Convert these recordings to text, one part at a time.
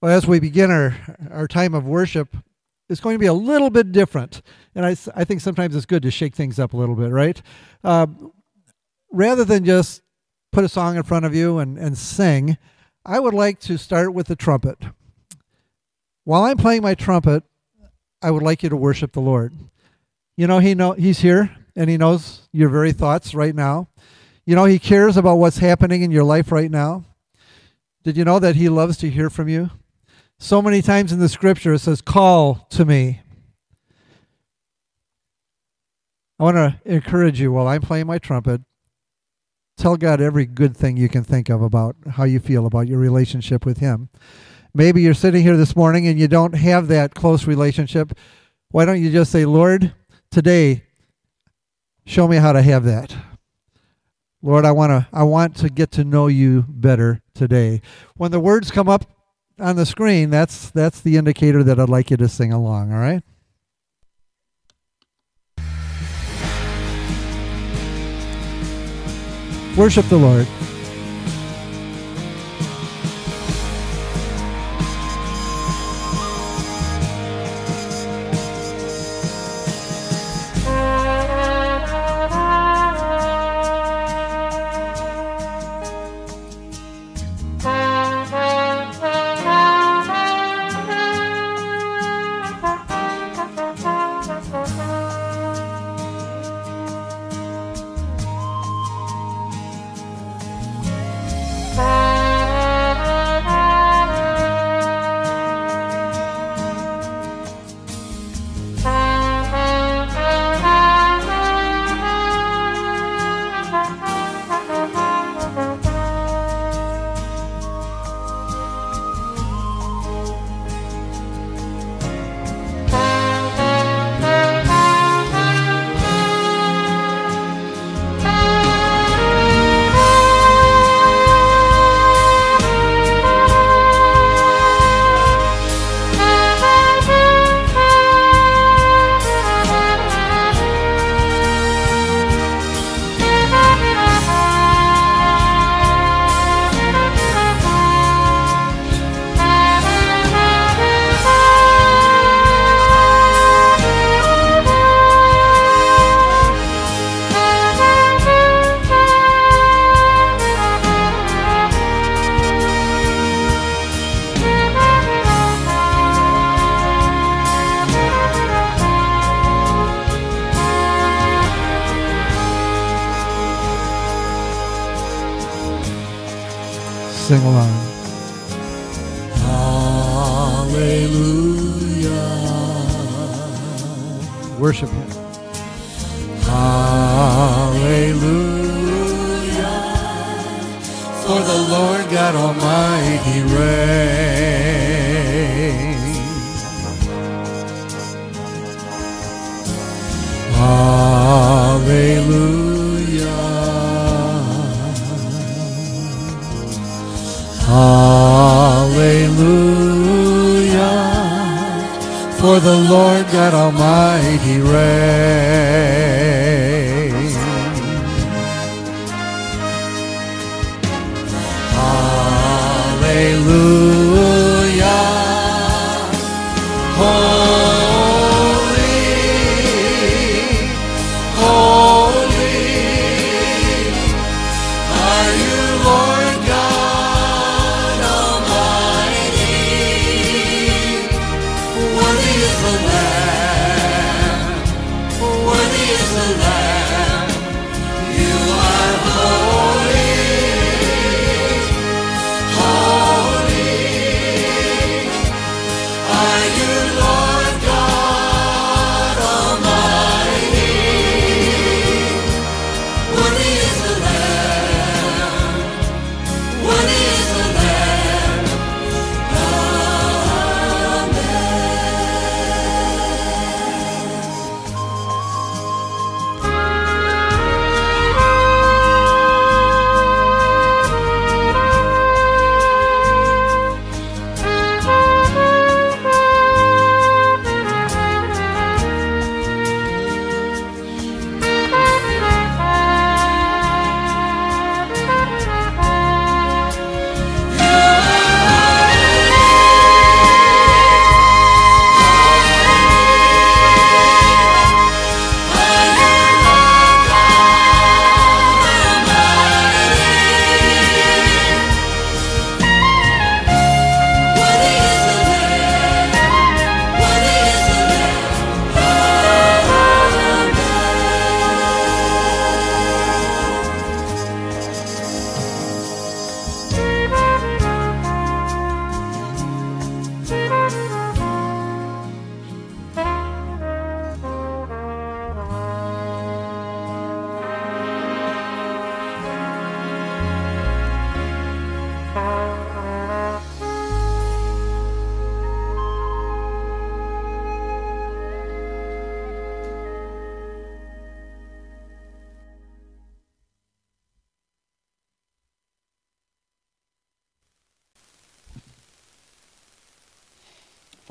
Well, as we begin our, our time of worship, it's going to be a little bit different. And I, I think sometimes it's good to shake things up a little bit, right? Uh, rather than just put a song in front of you and, and sing, I would like to start with the trumpet. While I'm playing my trumpet, I would like you to worship the Lord. You know, he know he's here and he knows your very thoughts right now. You know, he cares about what's happening in your life right now. Did you know that he loves to hear from you? So many times in the scripture it says, Call to me. I want to encourage you while I'm playing my trumpet, tell God every good thing you can think of about how you feel about your relationship with Him. Maybe you're sitting here this morning and you don't have that close relationship. Why don't you just say, Lord, today, show me how to have that. Lord, I want to I want to get to know you better today. When the words come up on the screen, that's that's the indicator that I'd like you to sing along, all right? Worship the Lord.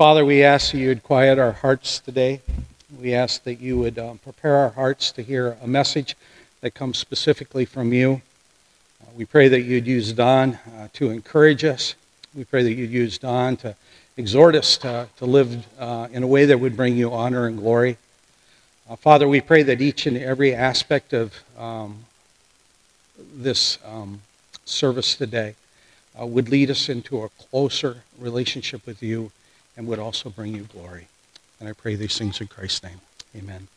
Father, we ask that you would quiet our hearts today. We ask that you would um, prepare our hearts to hear a message that comes specifically from you. Uh, we pray that you'd use Don uh, to encourage us. We pray that you'd use Don to exhort us to, to live uh, in a way that would bring you honor and glory. Uh, Father, we pray that each and every aspect of um, this um, service today uh, would lead us into a closer relationship with you and would also bring you glory. And I pray these things in Christ's name. Amen.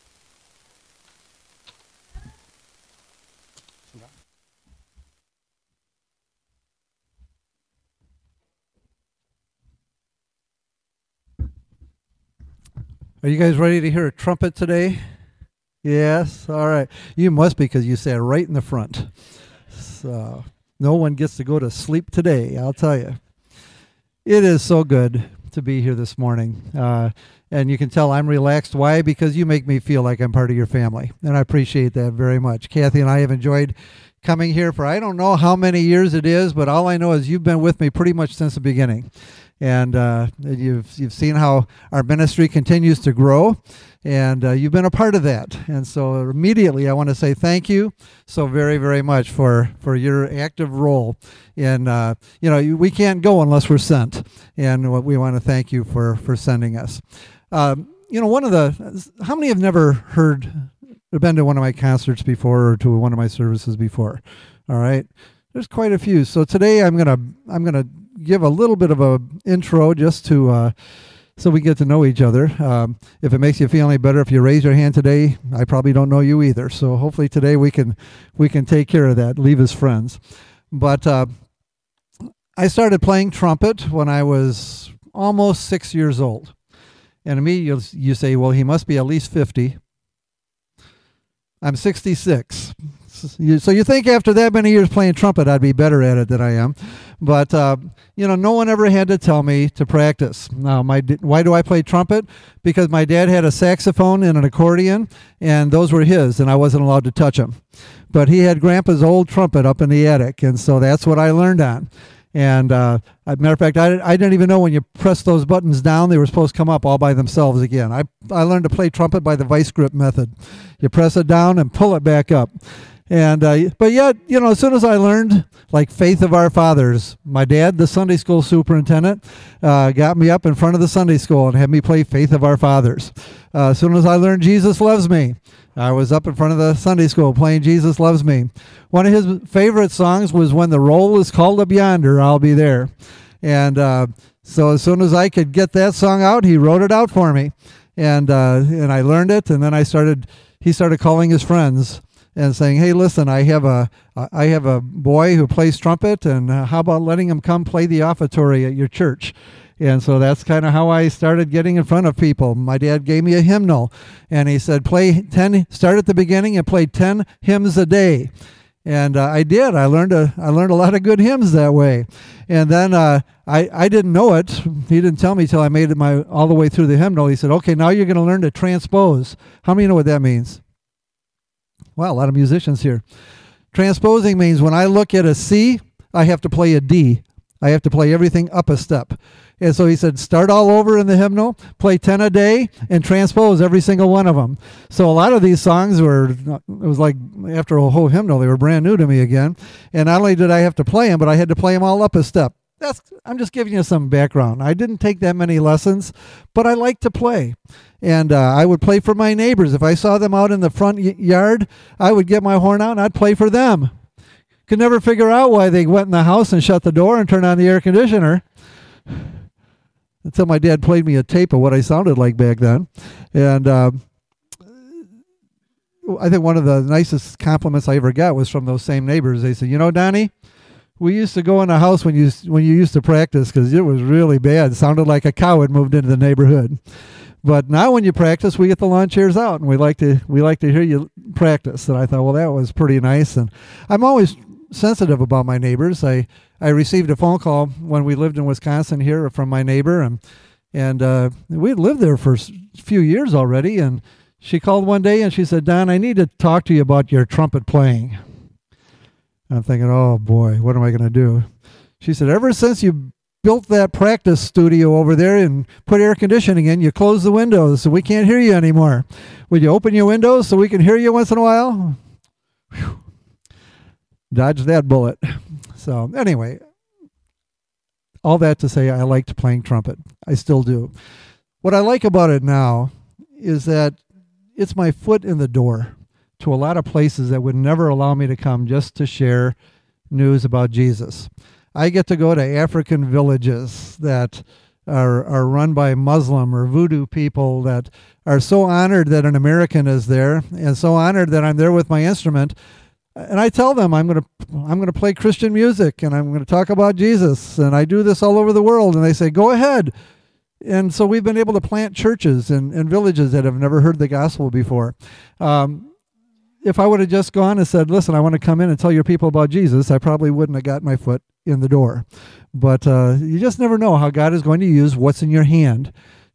Are you guys ready to hear a trumpet today? Yes. All right. You must be because you sat right in the front. So no one gets to go to sleep today. I'll tell you. It is so good to be here this morning. Uh, and you can tell I'm relaxed. Why? Because you make me feel like I'm part of your family. And I appreciate that very much. Kathy and I have enjoyed coming here for I don't know how many years it is, but all I know is you've been with me pretty much since the beginning and uh, you've you've seen how our ministry continues to grow, and uh, you've been a part of that. And so immediately, I want to say thank you so very very much for for your active role in uh, you know we can't go unless we're sent, and we want to thank you for for sending us. Um, you know, one of the how many have never heard or been to one of my concerts before or to one of my services before? All right there's quite a few. So today I'm gonna I'm gonna give a little bit of a intro just to uh, so we get to know each other. Um, if it makes you feel any better, if you raise your hand today, I probably don't know you either. So hopefully today we can we can take care of that. Leave as friends. But uh, I started playing trumpet when I was almost six years old, and immediately you say, well, he must be at least fifty. I'm 66. So you think after that many years playing trumpet, I'd be better at it than I am. But, uh, you know, no one ever had to tell me to practice. Now, my, why do I play trumpet? Because my dad had a saxophone and an accordion, and those were his, and I wasn't allowed to touch them. But he had Grandpa's old trumpet up in the attic, and so that's what I learned on. And uh, matter of fact, I, I didn't even know when you press those buttons down, they were supposed to come up all by themselves again. I, I learned to play trumpet by the vice grip method. You press it down and pull it back up. And uh, but yet, you know, as soon as I learned like faith of our fathers, my dad, the Sunday school superintendent, uh, got me up in front of the Sunday school and had me play faith of our fathers. Uh, as soon as I learned Jesus loves me, I was up in front of the Sunday school playing Jesus loves me. One of his favorite songs was when the roll is called up yonder, I'll be there. And uh, so as soon as I could get that song out, he wrote it out for me, and uh, and I learned it, and then I started. He started calling his friends and saying, "Hey, listen, I have a I have a boy who plays trumpet, and uh, how about letting him come play the offertory at your church?" And so that's kind of how I started getting in front of people. My dad gave me a hymnal, and he said, "Play ten. Start at the beginning and play ten hymns a day." And uh, I did. I learned a I learned a lot of good hymns that way. And then uh, I I didn't know it. He didn't tell me till I made it my all the way through the hymnal. He said, "Okay, now you're going to learn to transpose." How many know what that means? Wow, a lot of musicians here. Transposing means when I look at a C, I have to play a D. I have to play everything up a step. And so he said, start all over in the hymnal, play 10 a day, and transpose every single one of them. So a lot of these songs were, it was like after a whole hymnal, they were brand new to me again. And not only did I have to play them, but I had to play them all up a step that's I'm just giving you some background. I didn't take that many lessons, but I like to play, and uh, I would play for my neighbors. If I saw them out in the front y- yard, I would get my horn out and I'd play for them. Could never figure out why they went in the house and shut the door and turned on the air conditioner. Until my dad played me a tape of what I sounded like back then, and. Uh, I think one of the nicest compliments I ever got was from those same neighbors. They said, "You know, Donnie, we used to go in the house when you when you used to practice because it was really bad. It sounded like a cow had moved into the neighborhood. But now when you practice, we get the lawn chairs out, and we like to we like to hear you practice. And I thought, well, that was pretty nice. And I'm always sensitive about my neighbors. I I received a phone call when we lived in Wisconsin here from my neighbor, and and uh, we had lived there for a few years already. And she called one day and she said, Don, I need to talk to you about your trumpet playing. I'm thinking, oh boy, what am I going to do? She said, ever since you built that practice studio over there and put air conditioning in, you close the windows so we can't hear you anymore. Would you open your windows so we can hear you once in a while? Whew. Dodge that bullet. So, anyway, all that to say, I liked playing trumpet. I still do. What I like about it now is that it's my foot in the door to a lot of places that would never allow me to come just to share news about Jesus. I get to go to African villages that are, are run by Muslim or voodoo people that are so honored that an American is there and so honored that I'm there with my instrument. And I tell them I'm going to I'm going to play Christian music and I'm going to talk about Jesus and I do this all over the world and they say go ahead. And so we've been able to plant churches and, and villages that have never heard the gospel before. Um, if I would have just gone and said, listen, I want to come in and tell your people about Jesus, I probably wouldn't have got my foot in the door. But uh, you just never know how God is going to use what's in your hand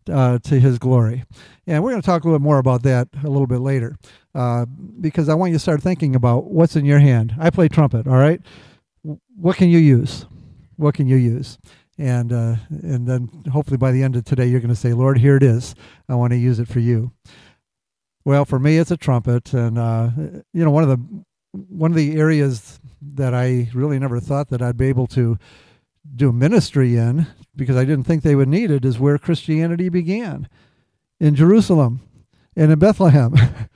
uh, to his glory. And we're going to talk a little bit more about that a little bit later uh, because I want you to start thinking about what's in your hand. I play trumpet, all right? What can you use? What can you use? And, uh, and then hopefully by the end of today, you're going to say, Lord, here it is. I want to use it for you. Well, for me, it's a trumpet, and uh, you know, one of the one of the areas that I really never thought that I'd be able to do ministry in because I didn't think they would need it is where Christianity began in Jerusalem and in Bethlehem.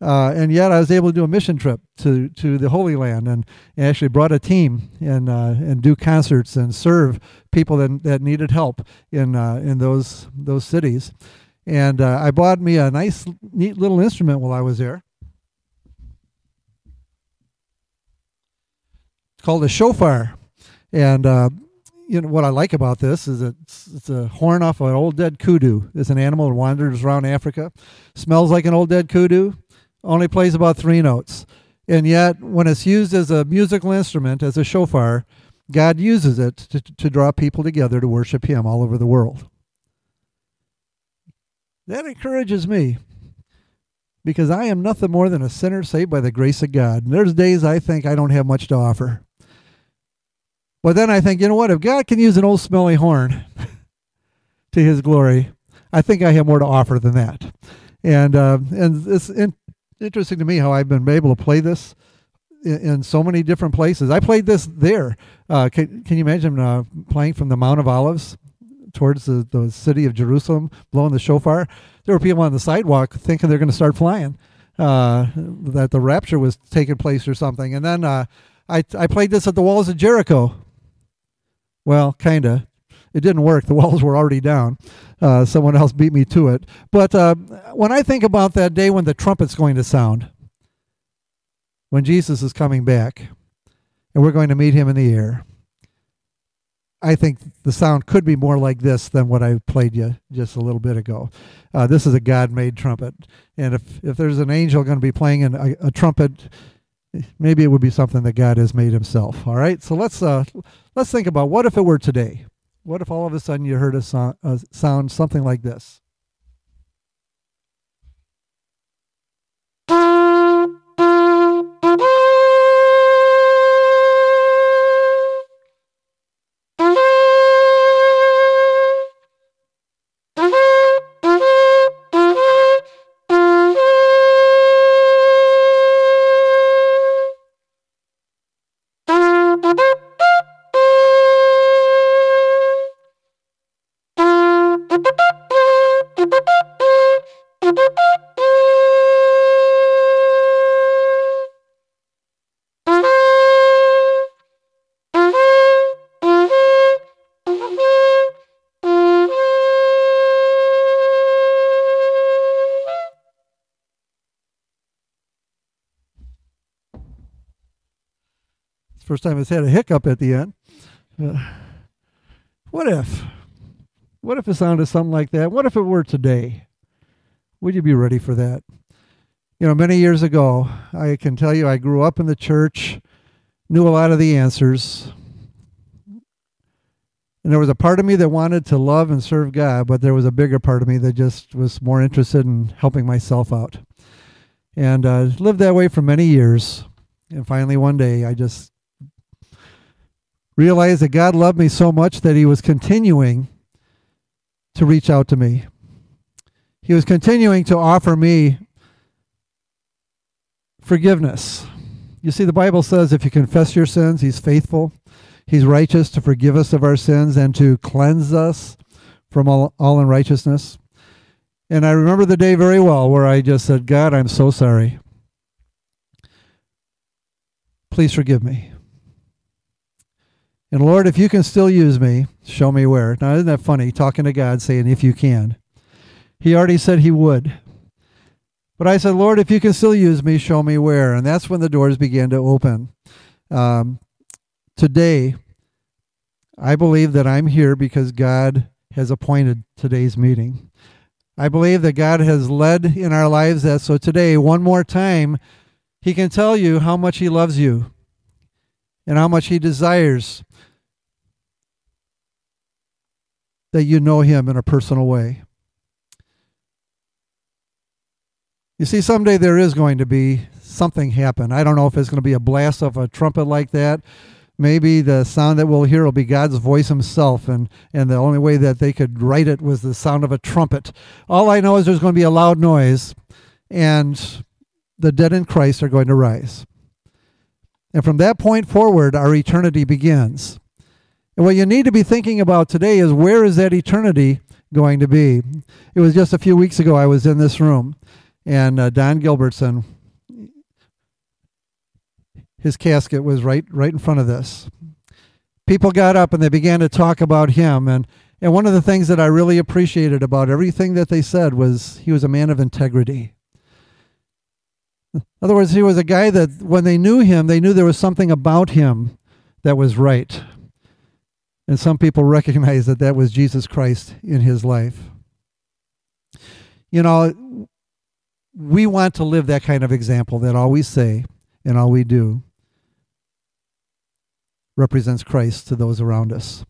Uh, and yet I was able to do a mission trip to, to the Holy Land and, and actually brought a team and, uh, and do concerts and serve people that, that needed help in, uh, in those, those cities. And uh, I bought me a nice, neat little instrument while I was there. Called a shofar. And uh, you know what I like about this is it's, it's a horn off of an old dead kudu. It's an animal that wanders around Africa, smells like an old dead kudu, only plays about three notes. And yet, when it's used as a musical instrument, as a shofar, God uses it to, to draw people together to worship Him all over the world. That encourages me because I am nothing more than a sinner saved by the grace of God. And there's days I think I don't have much to offer. But then I think, you know what? If God can use an old smelly horn to his glory, I think I have more to offer than that. And, uh, and it's in, interesting to me how I've been able to play this in, in so many different places. I played this there. Uh, can, can you imagine uh, playing from the Mount of Olives towards the, the city of Jerusalem, blowing the shofar. There were people on the sidewalk thinking they're going to start flying, uh, that the rapture was taking place or something. And then uh, I, I played this at the walls of Jericho. Well, kind of. It didn't work. The walls were already down. Uh, someone else beat me to it. But uh, when I think about that day when the trumpet's going to sound, when Jesus is coming back, and we're going to meet him in the air, I think the sound could be more like this than what I played you just a little bit ago. Uh, this is a God-made trumpet, and if if there's an angel going to be playing an, a, a, trumpet, maybe it would be something that God has made Himself. All right, so let's uh, let's think about what if it were today. What if all of a sudden you heard a, so- a sound something like this? First time it's had a hiccup at the end. Uh, what if? What if it sounded something like that? What if it were today? Would you be ready for that? You know, many years ago, I can tell you I grew up in the church, knew a lot of the answers. And there was a part of me that wanted to love and serve God, but there was a bigger part of me that just was more interested in helping myself out. And uh, lived that way for many years. And finally, one day, I just realized that God loved me so much that He was continuing to reach out to me. He was continuing to offer me forgiveness. You see, the Bible says if you confess your sins, He's faithful. He's righteous to forgive us of our sins and to cleanse us from all, all unrighteousness. And I remember the day very well where I just said, God, I'm so sorry. Please forgive me. And Lord, if you can still use me, show me where. Now, isn't that funny, talking to God, saying, if you can? He already said he would. But I said, Lord, if you can still use me, show me where. And that's when the doors began to open. Um, today, I believe that I'm here because God has appointed today's meeting. I believe that God has led in our lives that so today, one more time, He can tell you how much He loves you and how much He desires that you know Him in a personal way. You see, someday there is going to be something happen. I don't know if it's going to be a blast of a trumpet like that maybe the sound that we'll hear will be God's voice himself and and the only way that they could write it was the sound of a trumpet. All I know is there's going to be a loud noise and the dead in Christ are going to rise. And from that point forward our eternity begins. And what you need to be thinking about today is where is that eternity going to be? It was just a few weeks ago I was in this room and uh, Don Gilbertson his casket was right right in front of this. People got up and they began to talk about him and and one of the things that I really appreciated about everything that they said was he was a man of integrity. In other words, he was a guy that when they knew him, they knew there was something about him that was right. And some people recognize that that was Jesus Christ in his life. You know, we want to live that kind of example that all we say and all we do represents Christ to those around us.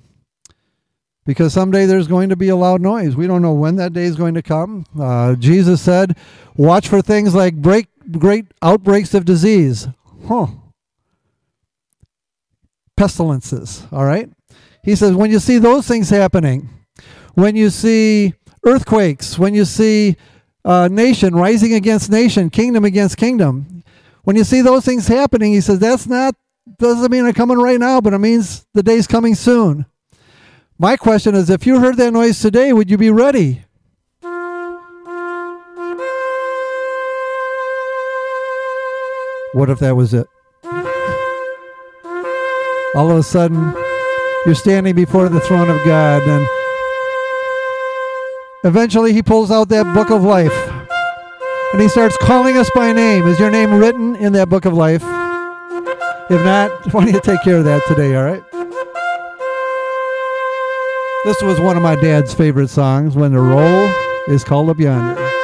Because someday there's going to be a loud noise. We don't know when that day is going to come. Uh, Jesus said, Watch for things like break, great outbreaks of disease. Huh. Pestilences, all right? He says, When you see those things happening, when you see earthquakes, when you see uh, nation rising against nation, kingdom against kingdom, when you see those things happening, he says, That's not doesn't mean they're coming right now, but it means the day's coming soon. My question is if you heard that noise today, would you be ready? What if that was it? All of a sudden, you're standing before the throne of God, and eventually He pulls out that book of life and He starts calling us by name. Is your name written in that book of life? If not, why don't you take care of that today, all right? This was one of my dad's favorite songs, When the Roll is Called Up Yonder.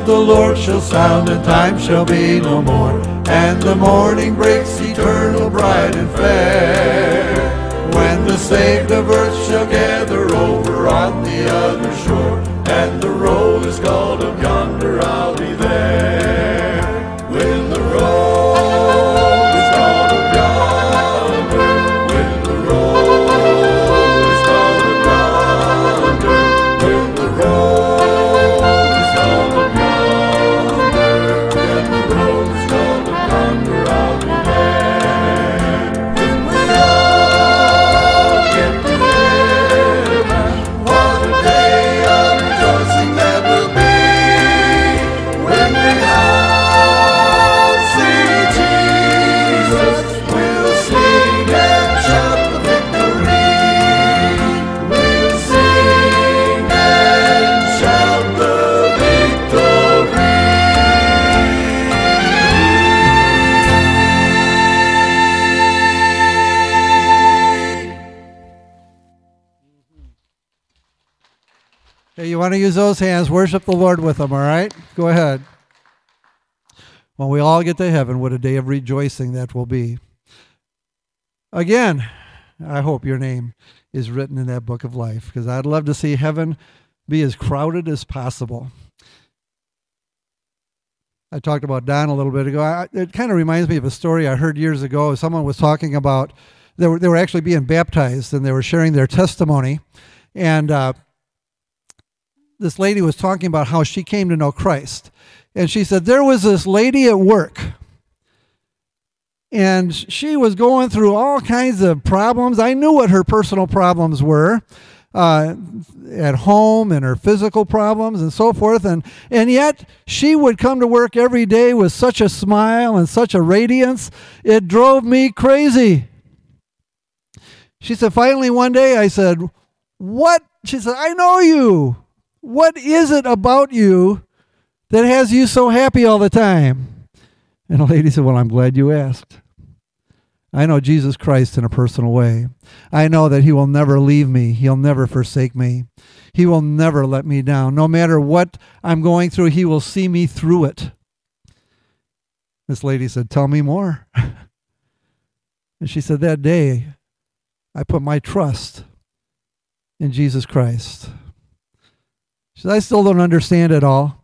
Of the Lord shall sound, and time shall be no more. And the morning breaks eternal, bright and fair. When the saved of earth shall gather over on the other shore, use those hands? Worship the Lord with them, all right? Go ahead. When we all get to heaven, what a day of rejoicing that will be. Again, I hope your name is written in that book of life because I'd love to see heaven be as crowded as possible. I talked about Don a little bit ago. I, it kind of reminds me of a story I heard years ago. Someone was talking about they were they were actually being baptized and they were sharing their testimony, and uh, this lady was talking about how she came to know Christ. And she said, There was this lady at work, and she was going through all kinds of problems. I knew what her personal problems were uh, at home and her physical problems and so forth. And, and yet, she would come to work every day with such a smile and such a radiance, it drove me crazy. She said, Finally, one day, I said, What? She said, I know you. What is it about you that has you so happy all the time? And the lady said, Well, I'm glad you asked. I know Jesus Christ in a personal way. I know that He will never leave me, He'll never forsake me. He will never let me down. No matter what I'm going through, He will see me through it. This lady said, Tell me more. and she said, That day, I put my trust in Jesus Christ. Said, I still don't understand it all,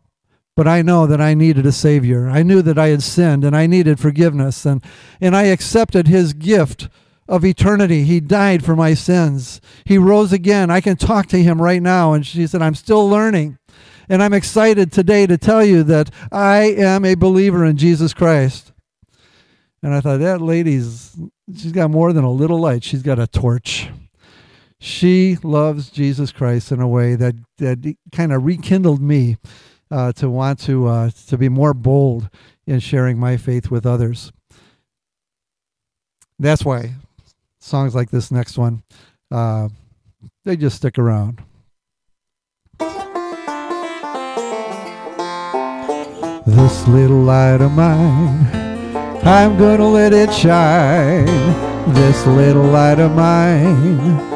but I know that I needed a Savior. I knew that I had sinned and I needed forgiveness, and, and I accepted His gift of eternity. He died for my sins. He rose again. I can talk to Him right now. And she said, I'm still learning. And I'm excited today to tell you that I am a believer in Jesus Christ. And I thought, that lady's, she's got more than a little light, she's got a torch she loves Jesus Christ in a way that, that kind of rekindled me uh, to want to uh, to be more bold in sharing my faith with others. That's why songs like this next one, uh, they just stick around. This little light of mine, I'm gonna let it shine. This little light of mine.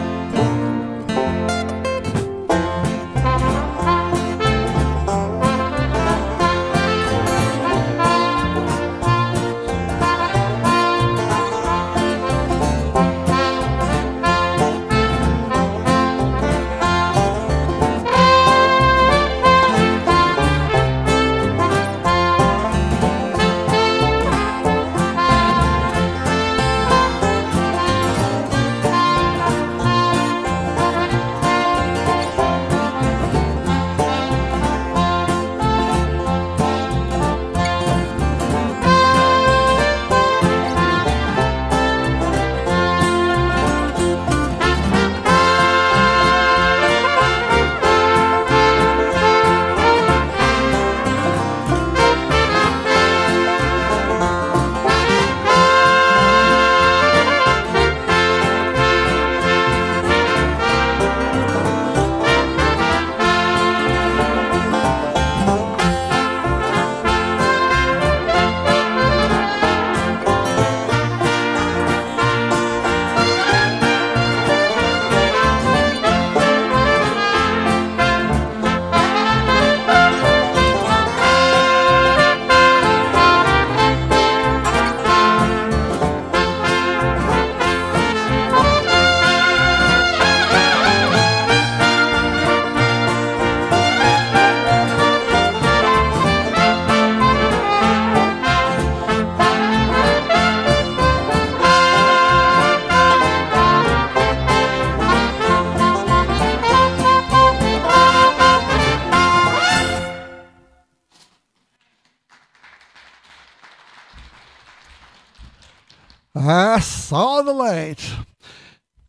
I saw the light.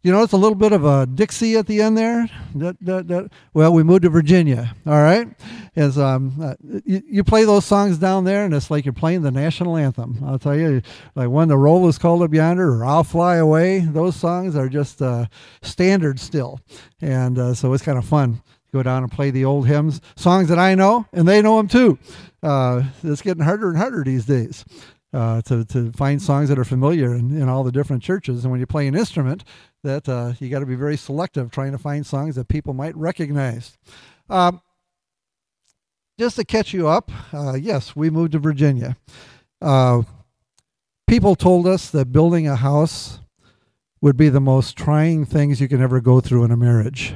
You know, it's a little bit of a Dixie at the end there. That, that, that. Well, we moved to Virginia. All right, as um, uh, you, you, play those songs down there, and it's like you're playing the national anthem. I'll tell you, like when the roll is called up yonder, or I'll fly away. Those songs are just uh, standard still, and uh, so it's kind of fun. To go down and play the old hymns, songs that I know, and they know them too. Uh, it's getting harder and harder these days uh, to, to find songs that are familiar in, in all the different churches. And when you play an instrument, that uh, you got to be very selective trying to find songs that people might recognize. Um, just to catch you up, uh, yes, we moved to Virginia. Uh, people told us that building a house would be the most trying things you can ever go through in a marriage.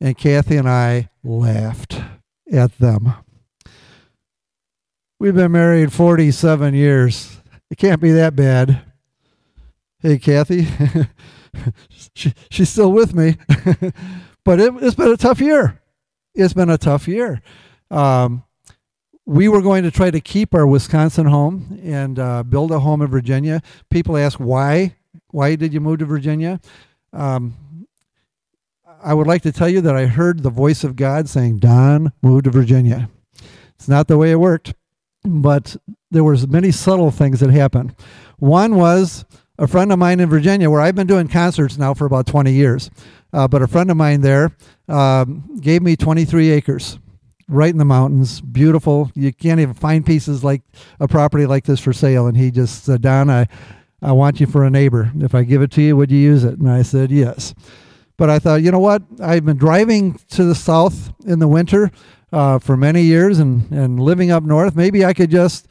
And Kathy and I laughed at them. We've been married 47 years. It can't be that bad. Hey, Kathy. she, she's still with me. but it, has been a tough year. It's been a tough year. Um, we were going to try to keep our Wisconsin home and uh, build a home in Virginia. People ask why. Why did you move to Virginia? Um, I would like to tell you that I heard the voice of God saying, "Don, move to Virginia." It's not the way it worked but there was many subtle things that happened. One was a friend of mine in Virginia, where I've been doing concerts now for about 20 years. Uh, but a friend of mine there um, gave me 23 acres right in the mountains, beautiful. You can't even find pieces like a property like this for sale. And he just said, Don, I, I want you for a neighbor. If I give it to you, would you use it? And I said, yes. But I thought, you know what? I've been driving to the south in the winter uh, for many years and, and living up north. Maybe I could just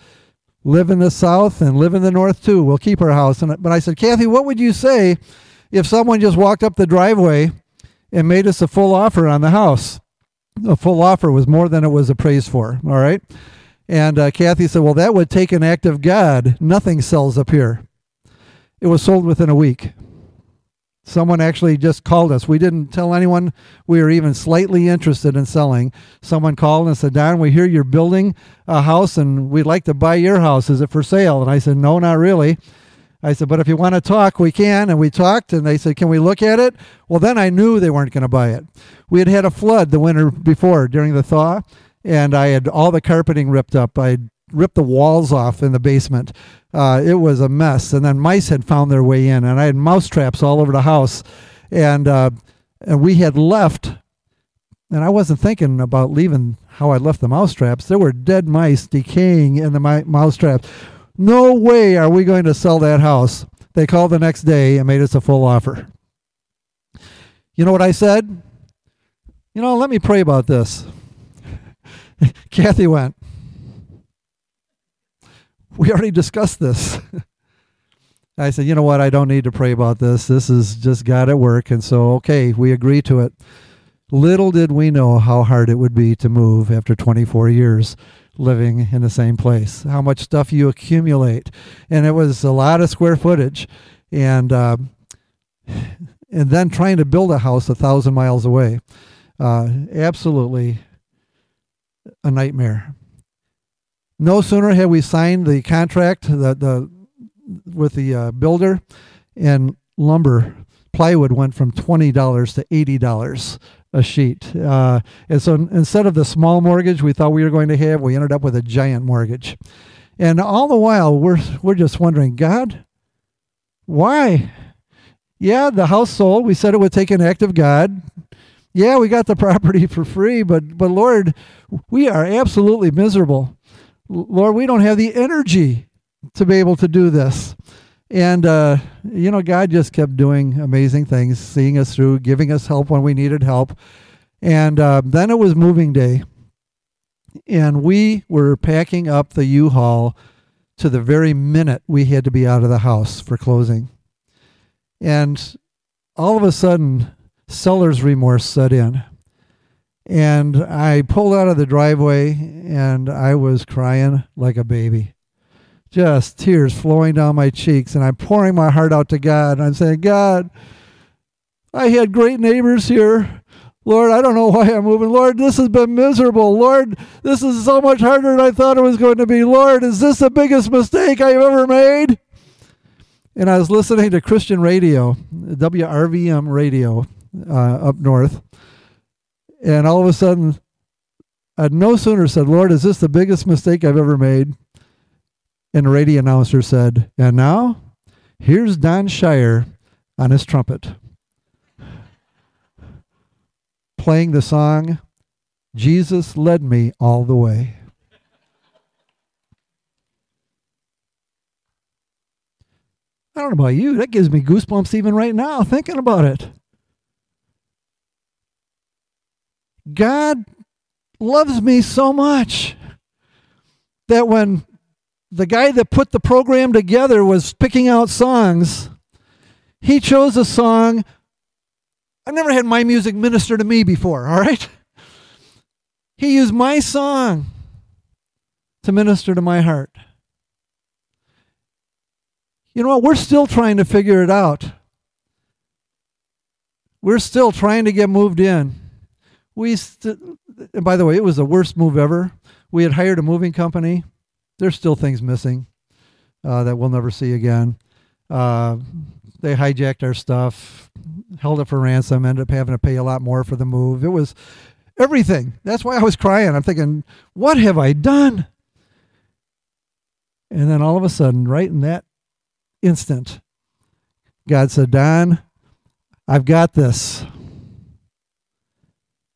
live in the south and live in the north too. We'll keep our house. And, but I said, Kathy, what would you say if someone just walked up the driveway and made us a full offer on the house? A full offer was more than it was appraised for. All right. And uh, Kathy said, Well, that would take an act of God. Nothing sells up here. It was sold within a week. Someone actually just called us. We didn't tell anyone we were even slightly interested in selling. Someone called and said, Don, we hear you're building a house and we'd like to buy your house. Is it for sale? And I said, No, not really. I said, But if you want to talk, we can. And we talked and they said, Can we look at it? Well, then I knew they weren't going to buy it. We had had a flood the winter before during the thaw and I had all the carpeting ripped up. I ripped the walls off in the basement. Uh, it was a mess. And then mice had found their way in, and I had mouse traps all over the house. And, uh, and we had left, and I wasn't thinking about leaving how I left the mouse traps. There were dead mice decaying in the mi- mouse traps. No way are we going to sell that house. They called the next day and made us a full offer. You know what I said? You know, let me pray about this. Kathy went, we already discussed this. I said, you know what? I don't need to pray about this. This is just God at work. And so, okay, we agree to it. Little did we know how hard it would be to move after 24 years living in the same place, how much stuff you accumulate. And it was a lot of square footage. And, uh, and then trying to build a house a thousand miles away. Uh, absolutely a nightmare. No sooner had we signed the contract the, the, with the uh, builder, and lumber, plywood went from $20 to $80 a sheet. Uh, and so instead of the small mortgage we thought we were going to have, we ended up with a giant mortgage. And all the while, we're, we're just wondering, God, why? Yeah, the house sold. We said it would take an act of God. Yeah, we got the property for free, but, but Lord, we are absolutely miserable. Lord, we don't have the energy to be able to do this. And, uh, you know, God just kept doing amazing things, seeing us through, giving us help when we needed help. And uh, then it was moving day. And we were packing up the U Haul to the very minute we had to be out of the house for closing. And all of a sudden, seller's remorse set in. And I pulled out of the driveway and I was crying like a baby. Just tears flowing down my cheeks. And I'm pouring my heart out to God. And I'm saying, God, I had great neighbors here. Lord, I don't know why I'm moving. Lord, this has been miserable. Lord, this is so much harder than I thought it was going to be. Lord, is this the biggest mistake I've ever made? and I was listening to Christian radio, WRVM radio uh, up north, and all of a sudden, I'd no sooner said, Lord, is this the biggest mistake I've ever made? And the radio announcer said, And now, here's Don Shire on his trumpet playing the song, Jesus Led Me All the Way. I don't know about you, that gives me goosebumps even right now thinking about it. God loves me so much that when the guy that put the program together was picking out songs, he chose a song. I've never had my music minister to me before, all right? He used my song to minister to my heart. You know what? We're still trying to figure it out. We're still trying to get moved in. We st- and by the way, it was the worst move ever. We had hired a moving company. There's still things missing uh, that we'll never see again. Uh, they hijacked our stuff, held it for ransom, ended up having to pay a lot more for the move. It was everything. That's why I was crying. I'm thinking, what have I done? And then all of a sudden, right in that instant, God said, Don, I've got this.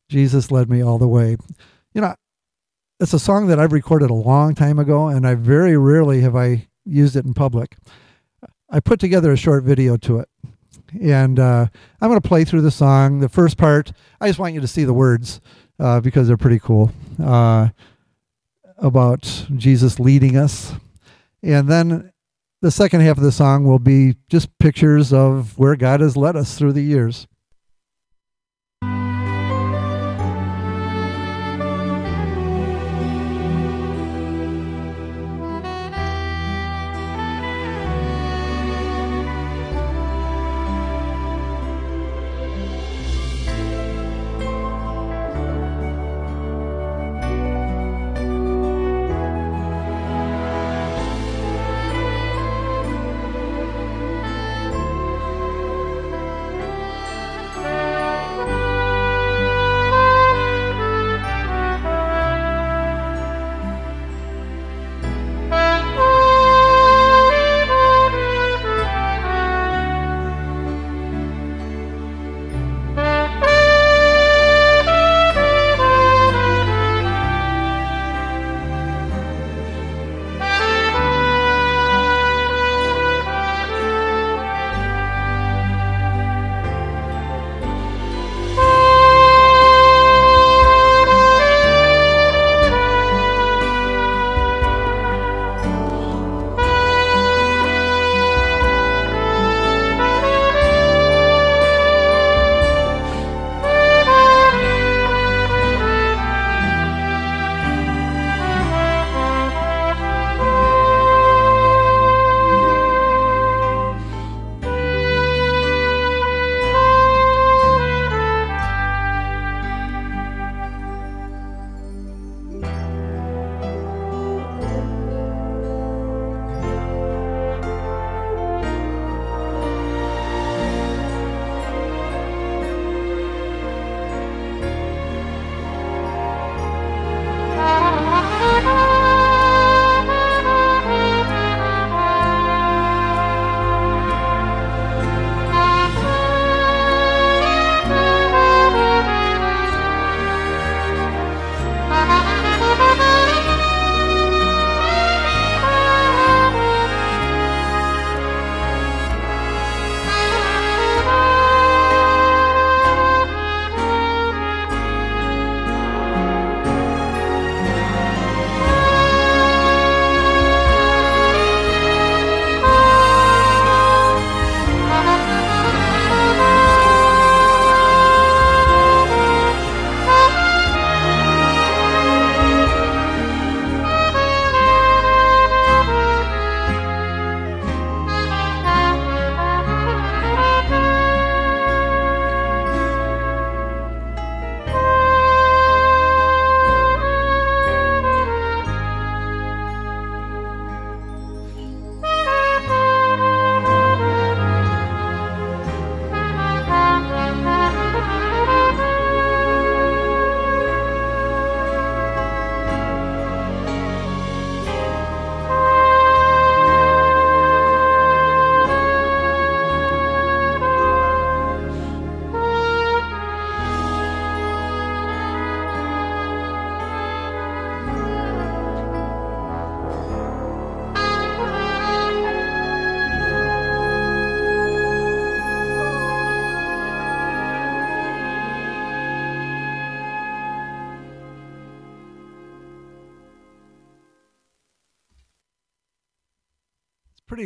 Jesus led me all the way. You know, it's a song that I've recorded a long time ago, and I very rarely have I used it in public. I put together a short video to it, and uh, I'm going to play through the song. The first part, I just want you to see the words uh, because they're pretty cool uh, about Jesus leading us, and then the second half of the song will be just pictures of where God has led us through the years.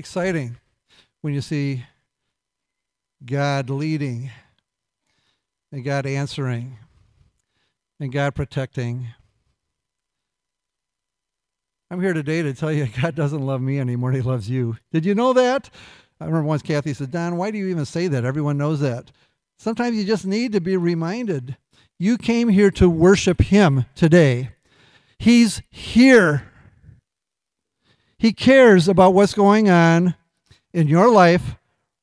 Exciting when you see God leading and God answering and God protecting. I'm here today to tell you God doesn't love me anymore, He loves you. Did you know that? I remember once Kathy said, Don, why do you even say that? Everyone knows that. Sometimes you just need to be reminded. You came here to worship Him today. He's here. He cares about what's going on in your life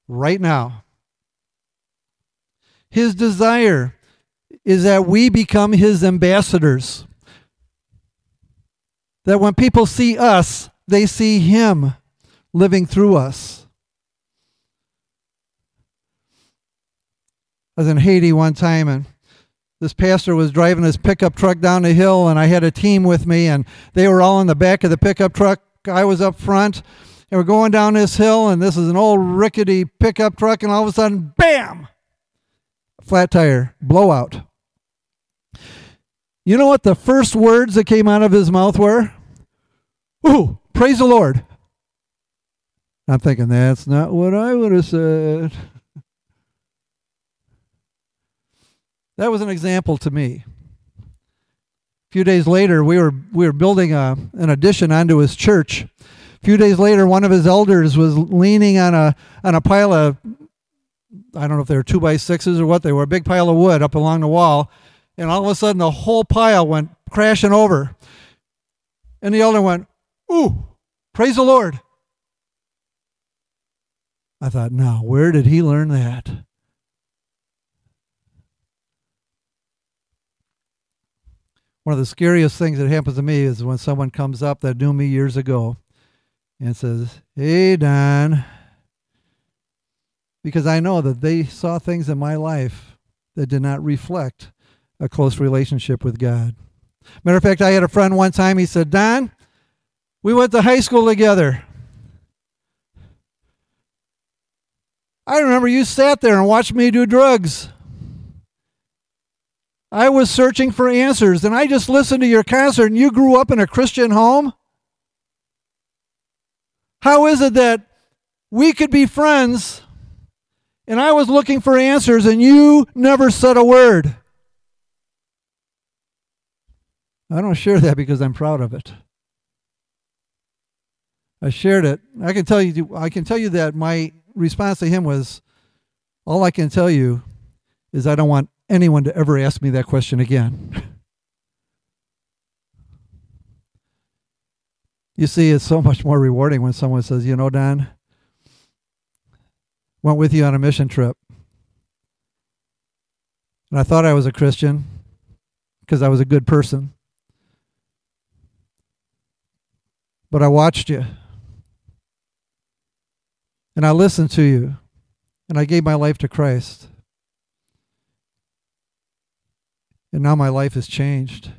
right now. His desire is that we become His ambassadors. That when people see us, they see Him living through us. I was in Haiti one time and this pastor was driving his pickup truck down the hill and I had a team with me and they were all in the back of the pickup truck I was up front, and we're going down this hill, and this is an old rickety pickup truck, and all of a sudden, bam! Flat tire, blowout. You know what the first words that came out of his mouth were? Ooh, praise the Lord. I'm thinking, that's not what I would have said. That was an example to me. Few days later, we were we were building a, an addition onto his church. A few days later, one of his elders was leaning on a on a pile of I don't know if they were two by sixes or what they were, a big pile of wood up along the wall, and all of a sudden the whole pile went crashing over. And the elder went, "Ooh, praise the Lord." I thought, now where did he learn that? One of the scariest things that happens to me is when someone comes up that knew me years ago and says, Hey, Don. Because I know that they saw things in my life that did not reflect a close relationship with God. Matter of fact, I had a friend one time, he said, Don, we went to high school together. I remember you sat there and watched me do drugs. I was searching for answers, and I just listened to your concert, and you grew up in a Christian home? How is it that we could be friends, and I was looking for answers, and you never said a word? I don't share that because I'm proud of it. I shared it. I can tell you I can tell you that my response to him was all I can tell you is I don't want anyone to ever ask me that question again. you see, it's so much more rewarding when someone says, you know, Don, went with you on a mission trip. And I thought I was a Christian because I was a good person. But I watched you. And I listened to you. And I gave my life to Christ. And now my life has changed.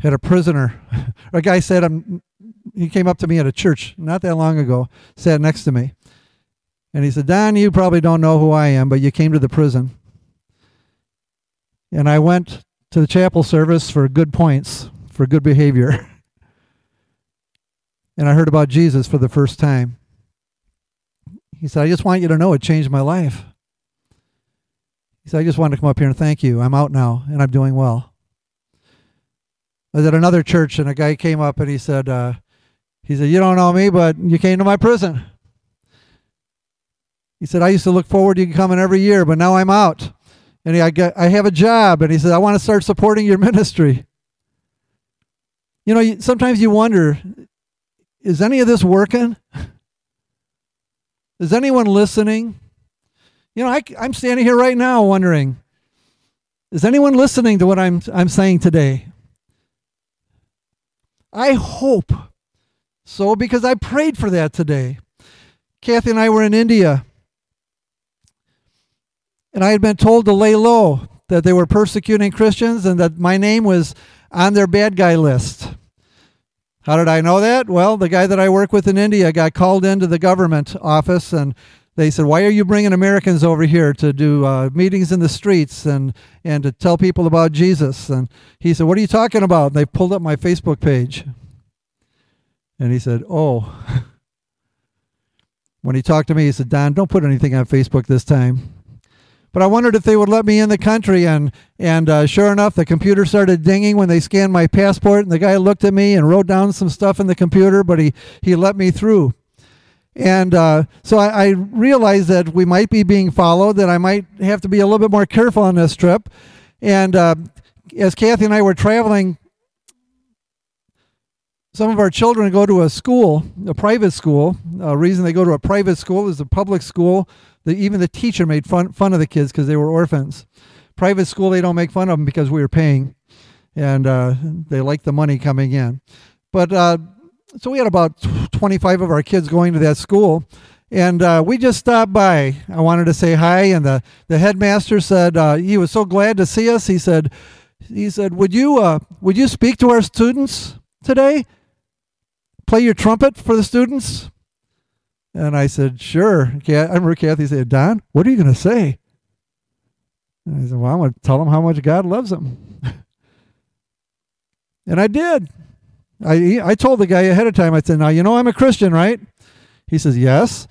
Had a prisoner, a guy said, I'm, he came up to me at a church not that long ago, sat next to me. And he said, Don, you probably don't know who I am, but you came to the prison. And I went to the chapel service for good points, for good behavior. and I heard about Jesus for the first time. He said, I just want you to know it changed my life. He said, I just wanted to come up here and thank you. I'm out now and I'm doing well. I was at another church and a guy came up and he said, uh, he said, you don't know me, but you came to my prison. He said, I used to look forward to you coming every year, but now I'm out. And he, I, get, I have a job. And he said, I want to start supporting your ministry. You know, sometimes you wonder, is any of this working? Is anyone listening? You know, I, I'm standing here right now wondering is anyone listening to what I'm, I'm saying today? I hope so because I prayed for that today. Kathy and I were in India, and I had been told to lay low that they were persecuting Christians and that my name was on their bad guy list. How did I know that? Well, the guy that I work with in India got called into the government office and they said, "Why are you bringing Americans over here to do uh, meetings in the streets and and to tell people about Jesus?" And he said, "What are you talking about?" And they pulled up my Facebook page. And he said, Oh. when he talked to me, he said, Don, don't put anything on Facebook this time. But I wondered if they would let me in the country, and and uh, sure enough, the computer started dinging when they scanned my passport, and the guy looked at me and wrote down some stuff in the computer, but he he let me through. And uh, so I, I, realized that we might be being followed, that I might have to be a little bit more careful on this trip. And uh, as Kathy and I were traveling, some of our children go to a school, a private school. A reason they go to a private school is a public school. The, even the teacher made fun, fun of the kids because they were orphans. Private school, they don't make fun of them because we were paying, and uh, they like the money coming in. But uh, so we had about 25 of our kids going to that school. And uh, we just stopped by. I wanted to say hi, and the, the headmaster said uh, he was so glad to see us. He said, he said, would you uh, would you speak to our students today? Play your trumpet for the students. And I said, sure. I remember Kathy said, Don, what are you going to say? And I said, well, I'm going to tell them how much God loves them. and I did. I, I told the guy ahead of time, I said, now, you know I'm a Christian, right? He says, yes.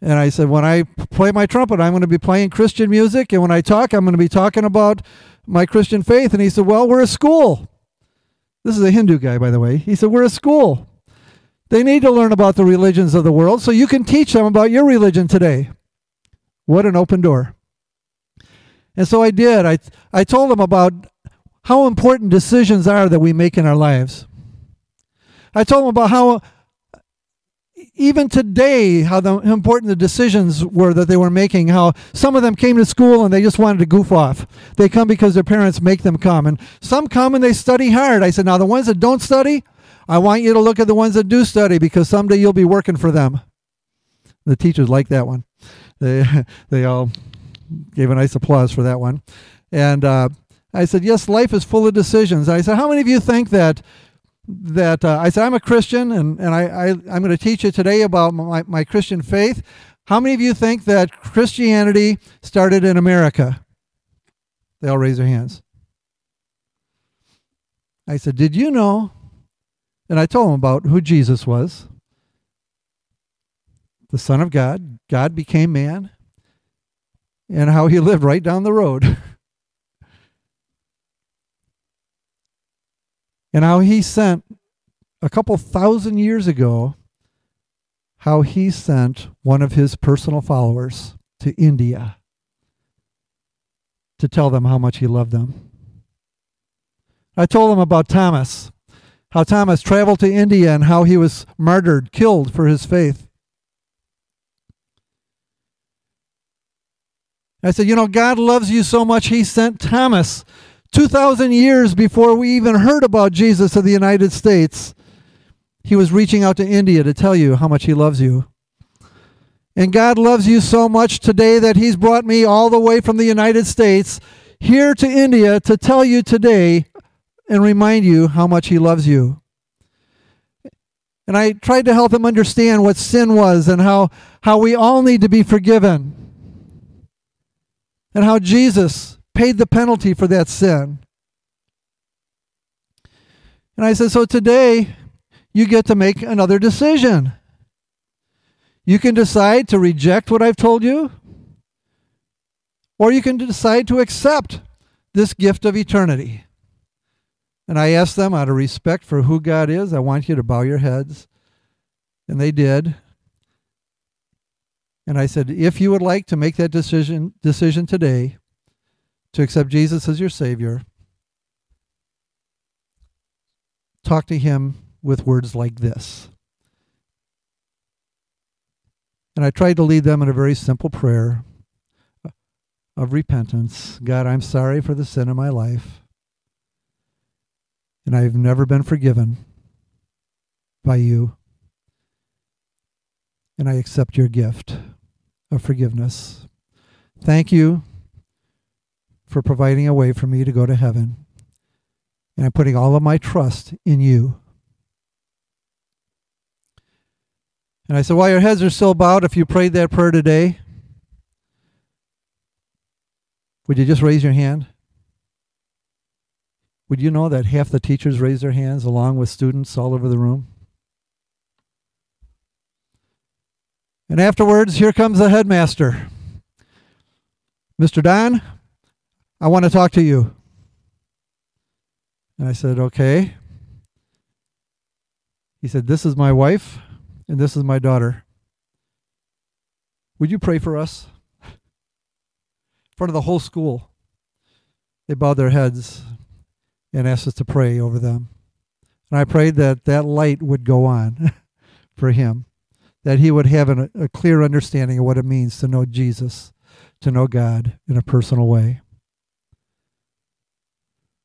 And I said, when I play my trumpet, I'm going to be playing Christian music. And when I talk, I'm going to be talking about my Christian faith. And he said, well, we're a school. This is a Hindu guy, by the way. He said, we're a school. They need to learn about the religions of the world, so you can teach them about your religion today. What an open door. And so I did. I, I told them about how important decisions are that we make in our lives. I told them about how even today how the, important the decisions were that they were making how some of them came to school and they just wanted to goof off. They come because their parents make them come and some come and they study hard. I said now the ones that don't study i want you to look at the ones that do study because someday you'll be working for them. The teachers like that one. They they all gave a nice applause for that one. And uh, i said yes life is full of decisions. I said how many of you think that that uh, I said, I'm a Christian and, and I, I, am going to teach you today about my, my Christian faith. How many of you think that Christianity started in America? They all raise their hands. I said, Did you know? And I told them about who Jesus was the Son of God. God became man, and how he lived right down the road. and how he sent a couple thousand years ago how he sent one of his personal followers to India to tell them how much he loved them. I told them about Thomas, how Thomas traveled to India and how he was martyred, killed for his faith. I said, You know, God loves you so much, he sent Thomas 2,000 years before we even heard about Jesus in the United States, he was reaching out to India to tell you how much he loves you. And God loves you so much today that he's brought me all the way from the United States here to India to tell you today and remind you how much he loves you. And I tried to help him understand what sin was and how, how we all need to be forgiven. And how Jesus paid the penalty for that sin. And I said, So today, you get to make another decision. You can decide to reject what I've told you, or you can decide to accept this gift of eternity. And I asked them out of respect for who God is, I want you to bow your heads. And they did. And I said, if you would like to make that decision decision today, to accept Jesus as your Savior, talk to Him with words like this. And I tried to lead them in a very simple prayer of repentance God, I'm sorry for the sin of my life, and I've never been forgiven by you. And I accept your gift of forgiveness. Thank you for providing a way for me to go to heaven. And I'm putting all of my trust in you. And I said, while your heads are still bowed, if you prayed that prayer today, would you just raise your hand? Would you know that half the teachers raise their hands along with students all over the room? And afterwards, here comes the headmaster. Mr. Don, I want to talk to you. And I said, Okay. He said, This is my wife, and this is my daughter. Would you pray for us? In front of the whole school. They bowed their heads and asked us to pray over them. And I prayed that that light would go on for him, that he would have an, a clear understanding of what it means to know Jesus, to know God in a personal way.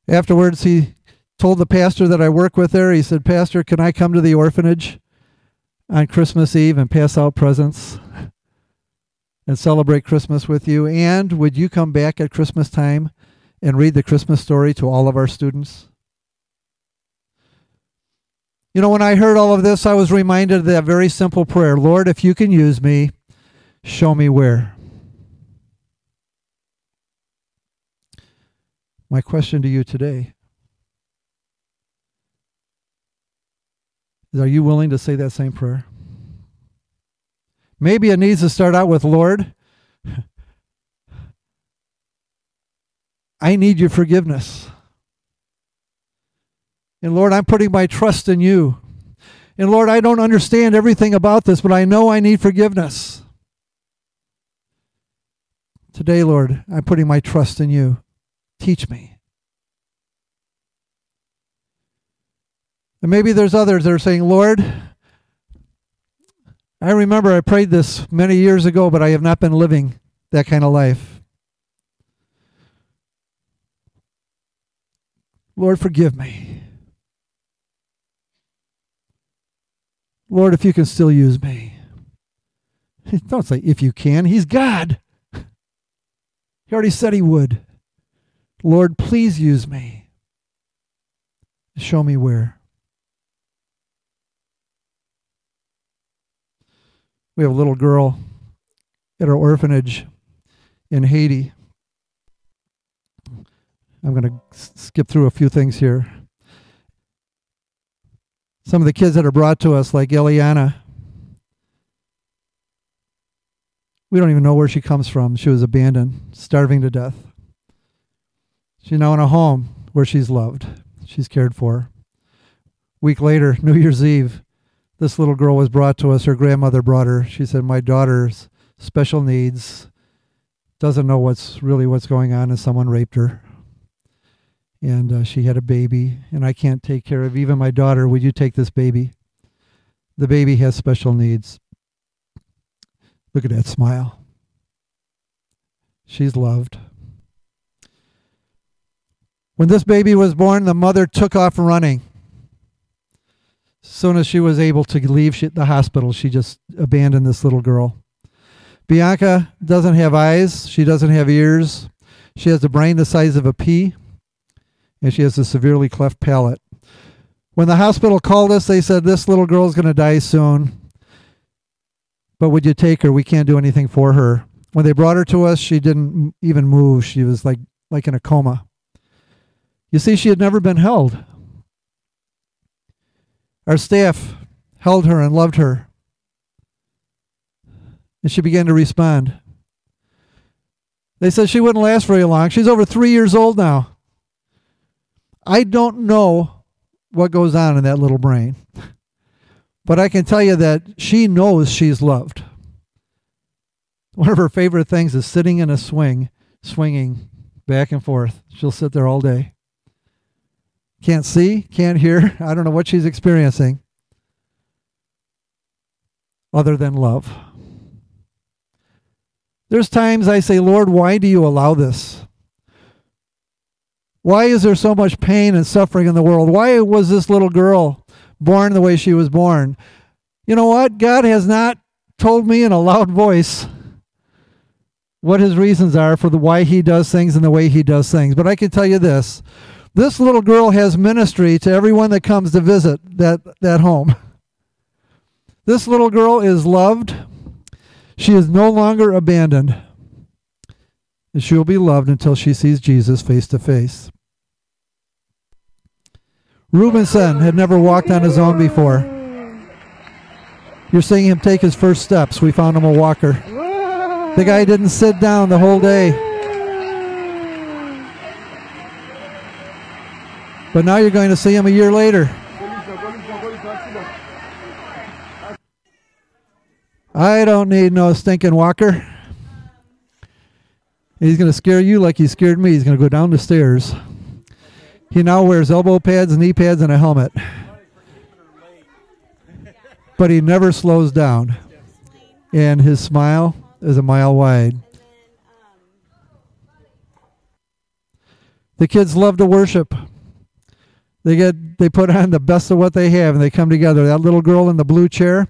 Afterwards, he told the pastor that I work with there, he said, Pastor, can I come to the orphanage on Christmas Eve and pass out presents and celebrate Christmas with you? And would you come back at Christmas time and read the Christmas story to all of our students? You know, when I heard all of this, I was reminded of that very simple prayer Lord, if you can use me, show me where. My question to you today is Are you willing to say that same prayer? Maybe it needs to start out with Lord, I need your forgiveness. And Lord, I'm putting my trust in you. And Lord, I don't understand everything about this, but I know I need forgiveness. Today, Lord, I'm putting my trust in you. Teach me. And maybe there's others that are saying, Lord, I remember I prayed this many years ago, but I have not been living that kind of life. Lord, forgive me. Lord, if you can still use me. Don't say if you can. He's God. He already said he would. Lord, please use me. Show me where. We have a little girl at our orphanage in Haiti. I'm going to skip through a few things here. Some of the kids that are brought to us, like Eliana, we don't even know where she comes from. She was abandoned, starving to death. She's now in a home where she's loved, she's cared for. Week later, New Year's Eve, this little girl was brought to us. Her grandmother brought her. She said, "My daughter's special needs, doesn't know what's really what's going on, and someone raped her." and uh, she had a baby, and I can't take care of even my daughter. Would you take this baby? The baby has special needs. Look at that smile. She's loved. When this baby was born, the mother took off running. As soon as she was able to leave she, the hospital, she just abandoned this little girl. Bianca doesn't have eyes, she doesn't have ears, she has a brain the size of a pea and she has a severely cleft palate. When the hospital called us, they said, This little girl is going to die soon. But would you take her? We can't do anything for her. When they brought her to us, she didn't even move. She was like, like in a coma. You see, she had never been held. Our staff held her and loved her. And she began to respond. They said she wouldn't last very long. She's over three years old now. I don't know what goes on in that little brain, but I can tell you that she knows she's loved. One of her favorite things is sitting in a swing, swinging back and forth. She'll sit there all day. Can't see, can't hear. I don't know what she's experiencing other than love. There's times I say, Lord, why do you allow this? Why is there so much pain and suffering in the world? Why was this little girl born the way she was born? You know what? God has not told me in a loud voice what his reasons are for the why he does things and the way he does things. But I can tell you this. This little girl has ministry to everyone that comes to visit that, that home. This little girl is loved. She is no longer abandoned. And she will be loved until she sees Jesus face to face. Rubenson had never walked on his own before. You're seeing him take his first steps. We found him a walker. The guy didn't sit down the whole day. But now you're going to see him a year later. I don't need no stinking walker. He's going to scare you like he scared me. He's going to go down the stairs. He now wears elbow pads, knee pads, and a helmet. But he never slows down. And his smile is a mile wide. The kids love to worship. They get they put on the best of what they have and they come together. That little girl in the blue chair,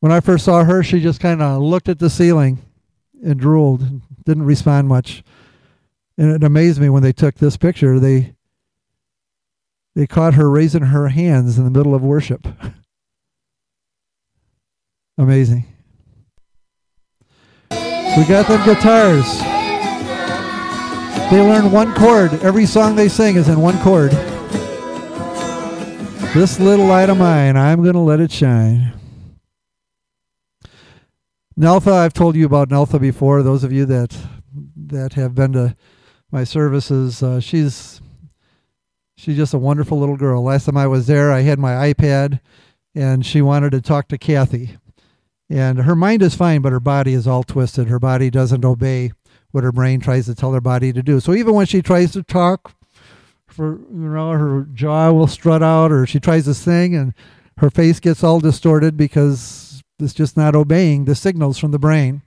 when I first saw her, she just kind of looked at the ceiling and drooled, didn't respond much. And it amazed me when they took this picture. They they caught her raising her hands in the middle of worship. Amazing. We got them guitars. They learn one chord. Every song they sing is in one chord. This little light of mine, I'm going to let it shine. Neltha, I've told you about Neltha before. Those of you that that have been to my services, uh, she's she's just a wonderful little girl. Last time I was there, I had my iPad, and she wanted to talk to Kathy. And her mind is fine, but her body is all twisted. Her body doesn't obey what her brain tries to tell her body to do. So even when she tries to talk, for you know, her jaw will strut out, or she tries to sing, and her face gets all distorted because it's just not obeying the signals from the brain.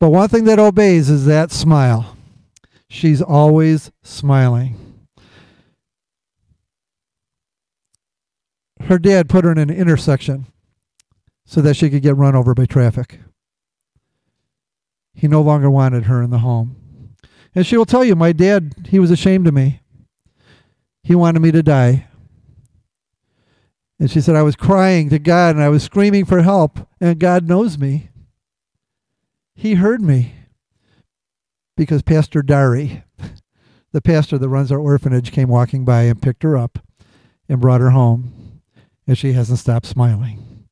But one thing that obeys is that smile. She's always smiling. Her dad put her in an intersection so that she could get run over by traffic. He no longer wanted her in the home. And she will tell you, my dad, he was ashamed of me. He wanted me to die. And she said, I was crying to God and I was screaming for help, and God knows me. He heard me because Pastor Dari, the pastor that runs our orphanage, came walking by and picked her up and brought her home. And she hasn't stopped smiling.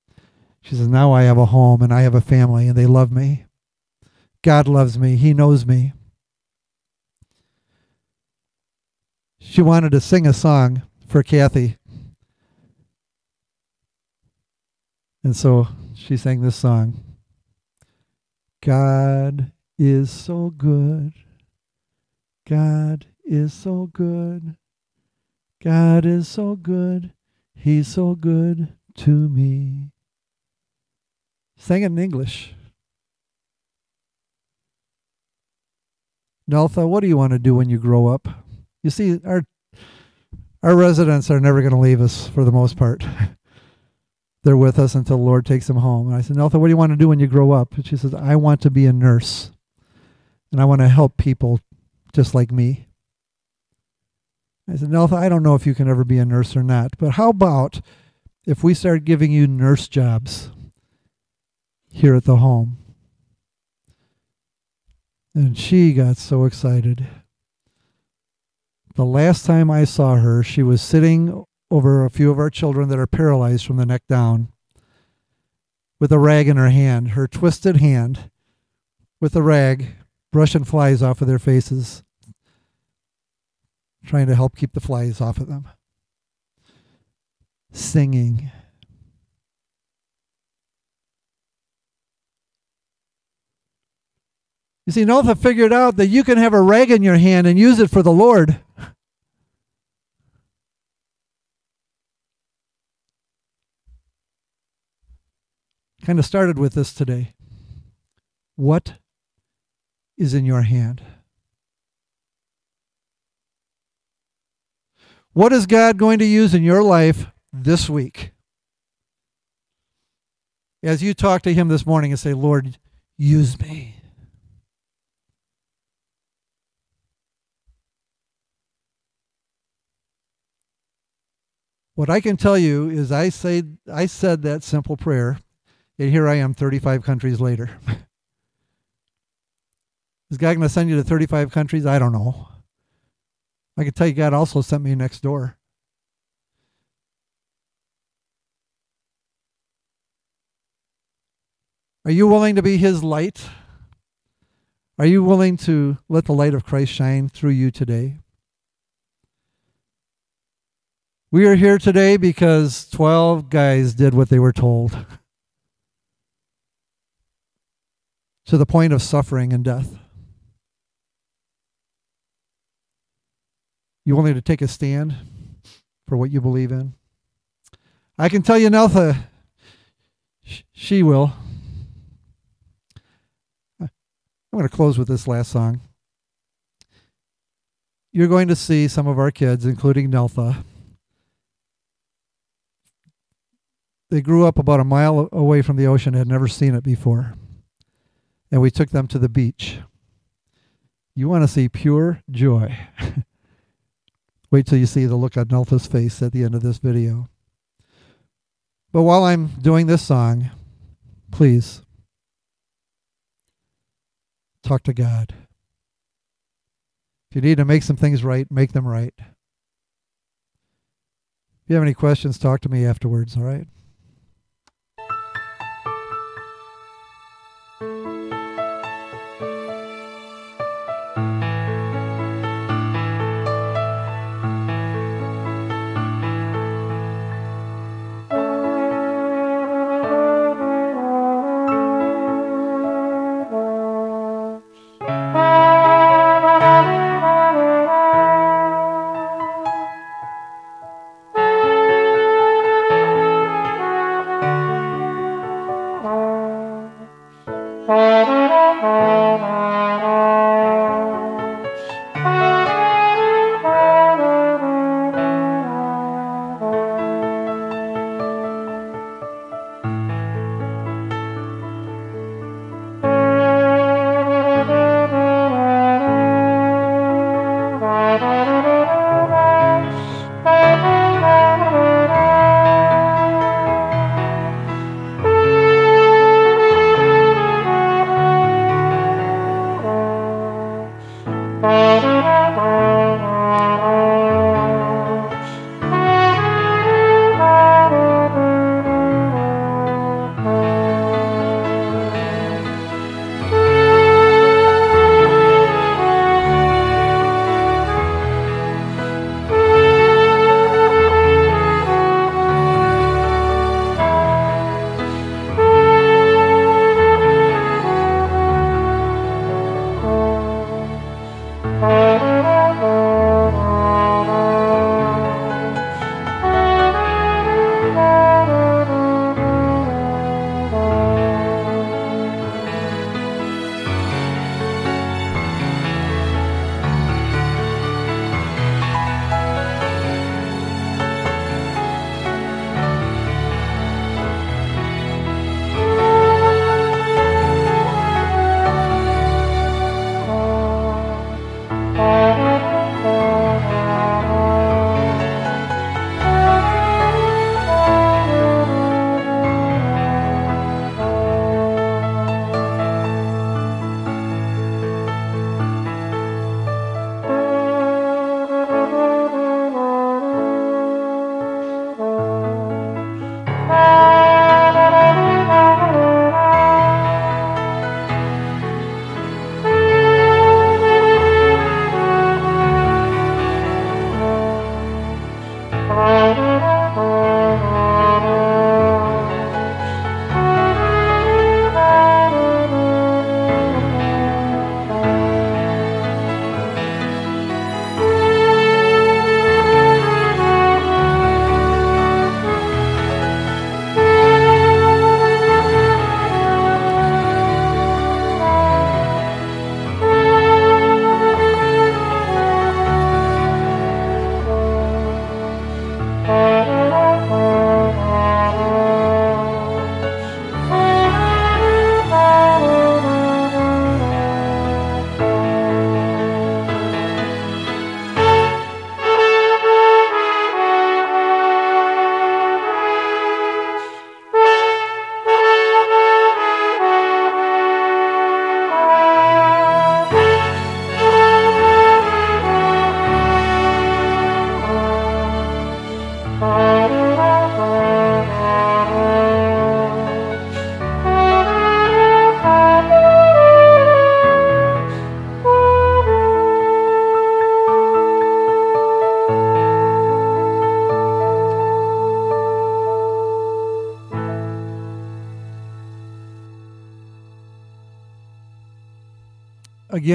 She says, Now I have a home and I have a family and they love me. God loves me. He knows me. She wanted to sing a song for Kathy And so she sang this song God is so good. God is so good. God is so good. He's so good to me. Sang it in English. Neltha, what do you want to do when you grow up? You see, our our residents are never going to leave us for the most part. they're with us until the Lord takes them home. And I said, Neltha, what do you want to do when you grow up? And she says, I want to be a nurse. And I want to help people just like me. I said, Neltha, I don't know if you can ever be a nurse or not, but how about if we start giving you nurse jobs here at the home? And she got so excited. The last time I saw her, she was sitting over a few of our children that are paralyzed from the neck down with a rag in her hand, her twisted hand with a rag, brushing flies off of their faces, trying to help keep the flies off of them. Singing. You see, Neltha figured out that you can have a rag in your hand and use it for the Lord. kind of started with this today. What is in your hand? What is God going to use in your life this week? As you talk to Him this morning and say, Lord, use me. What I can tell you is I say I said that simple prayer and here I am 35 countries later. Is God going to send you to 35 countries? I don't know. I can tell you God also sent me next door. Are you willing to be his light? Are you willing to let the light of Christ shine through you today? We are here today because 12 guys did what they were told to the point of suffering and death. You willing to take a stand for what you believe in? I can tell you, Neltha, she will. Uh, I'm going to close with this last song. You're going to see some of our kids, including Neltha. They grew up about a mile away from the ocean, had never seen it before. And we took them to the beach. You want to see pure joy. Wait till you see the look on Neltha's face at the end of this video. But while I'm doing this song, please talk to God. If you need to make some things right, make them right. If you have any questions, talk to me afterwards, all right?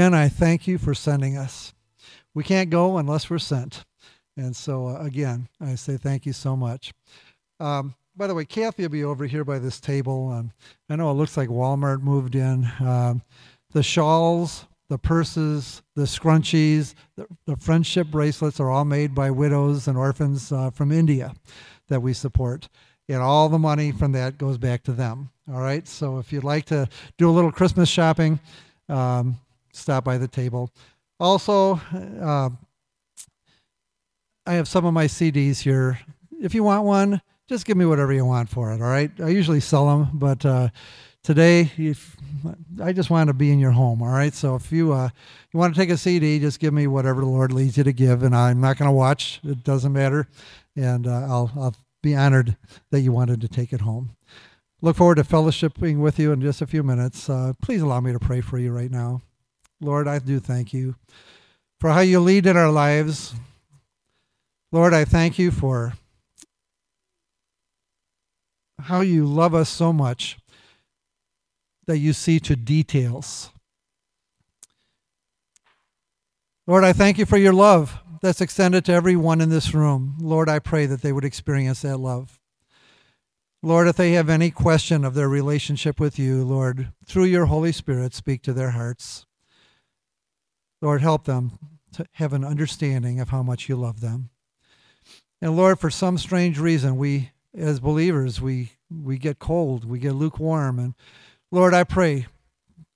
Again, I thank you for sending us. We can't go unless we're sent. And so, uh, again, I say thank you so much. Um, by the way, Kathy will be over here by this table. Um, I know it looks like Walmart moved in. Um, the shawls, the purses, the scrunchies, the, the, friendship bracelets are all made by widows and orphans uh, from India that we support. And all the money from that goes back to them. All right. So if you'd like to do a little Christmas shopping, um, stop by the table. Also, uh, I have some of my CDs here. If you want one, just give me whatever you want for it. All right. I usually sell them, but uh, today, if, I just want to be in your home. All right. So if you uh, you want to take a CD, just give me whatever the Lord leads you to give, and I'm not going to watch. It doesn't matter, and uh, I'll I'll be honored that you wanted to take it home. Look forward to fellowshipping with you in just a few minutes. Uh, please allow me to pray for you right now. Lord, I do thank you for how you lead in our lives. Lord, I thank you for how you love us so much that you see to details. Lord, I thank you for your love that's extended to everyone in this room. Lord, I pray that they would experience that love. Lord, if they have any question of their relationship with you, Lord, through your Holy Spirit, speak to their hearts. Lord, help them to have an understanding of how much you love them. And Lord, for some strange reason, we as believers, we we get cold, we get lukewarm. And Lord, I pray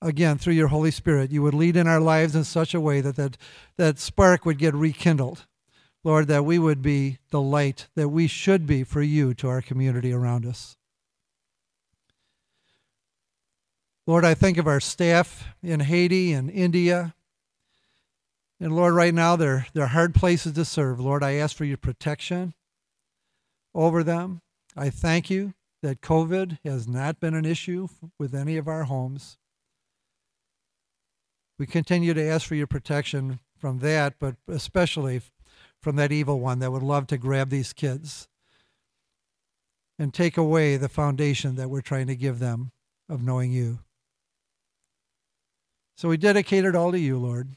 again through your Holy Spirit, you would lead in our lives in such a way that that, that spark would get rekindled. Lord, that we would be the light that we should be for you to our community around us. Lord, I think of our staff in Haiti and India. And Lord, right now they're, they're hard places to serve. Lord, I ask for your protection over them. I thank you that COVID has not been an issue with any of our homes. We continue to ask for your protection from that, but especially from that evil one that would love to grab these kids and take away the foundation that we're trying to give them of knowing you. So we dedicate it all to you, Lord.